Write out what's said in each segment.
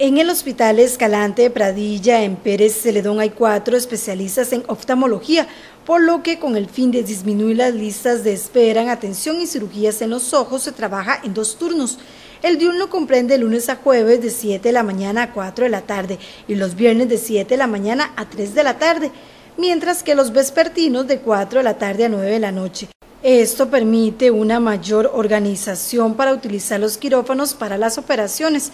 En el Hospital Escalante de Pradilla, en Pérez Celedón, hay cuatro especialistas en oftalmología, por lo que con el fin de disminuir las listas de espera en atención y cirugías en los ojos se trabaja en dos turnos. El diurno comprende lunes a jueves de 7 de la mañana a 4 de la tarde y los viernes de 7 de la mañana a 3 de la tarde, mientras que los vespertinos de 4 de la tarde a 9 de la noche. Esto permite una mayor organización para utilizar los quirófanos para las operaciones.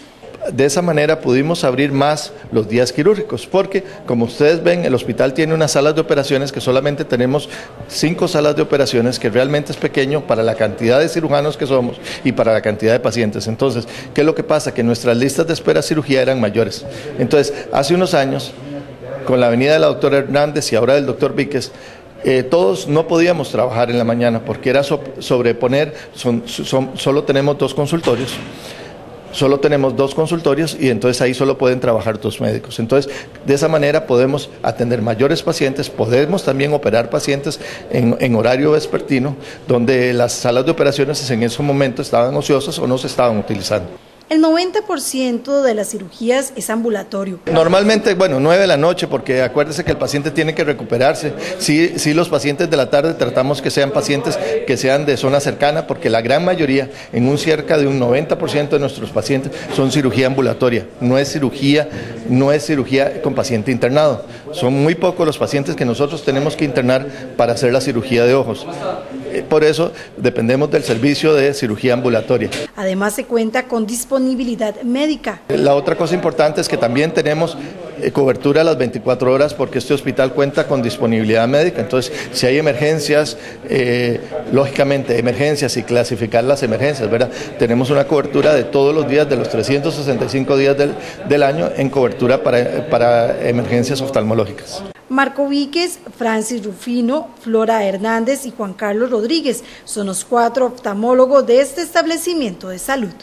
De esa manera pudimos abrir más los días quirúrgicos, porque como ustedes ven, el hospital tiene unas salas de operaciones que solamente tenemos cinco salas de operaciones, que realmente es pequeño para la cantidad de cirujanos que somos y para la cantidad de pacientes. Entonces, ¿qué es lo que pasa? Que nuestras listas de espera cirugía eran mayores. Entonces, hace unos años, con la venida de la doctora Hernández y ahora del doctor Víquez, eh, todos no podíamos trabajar en la mañana porque era sobreponer, solo tenemos dos consultorios solo tenemos dos consultorios y entonces ahí solo pueden trabajar dos médicos. Entonces, de esa manera podemos atender mayores pacientes, podemos también operar pacientes en, en horario vespertino, donde las salas de operaciones en ese momento estaban ociosas o no se estaban utilizando. El 90% de las cirugías es ambulatorio. Normalmente, bueno, 9 de la noche, porque acuérdese que el paciente tiene que recuperarse. Sí, sí, los pacientes de la tarde tratamos que sean pacientes que sean de zona cercana, porque la gran mayoría, en un cerca de un 90% de nuestros pacientes, son cirugía ambulatoria. No es cirugía, no es cirugía con paciente internado. Son muy pocos los pacientes que nosotros tenemos que internar para hacer la cirugía de ojos. Eh, por eso dependemos del servicio de cirugía ambulatoria. Además se cuenta con disponibilidad médica. La otra cosa importante es que también tenemos eh, cobertura a las 24 horas porque este hospital cuenta con disponibilidad médica. Entonces, si hay emergencias, eh, lógicamente emergencias y clasificar las emergencias, ¿verdad? Tenemos una cobertura de todos los días, de los 365 días del, del año en cobertura para, para emergencias oftalmológicas. Marco Víquez, Francis Rufino, Flora Hernández y Juan Carlos Rodríguez son los cuatro oftalmólogos de este establecimiento de salud.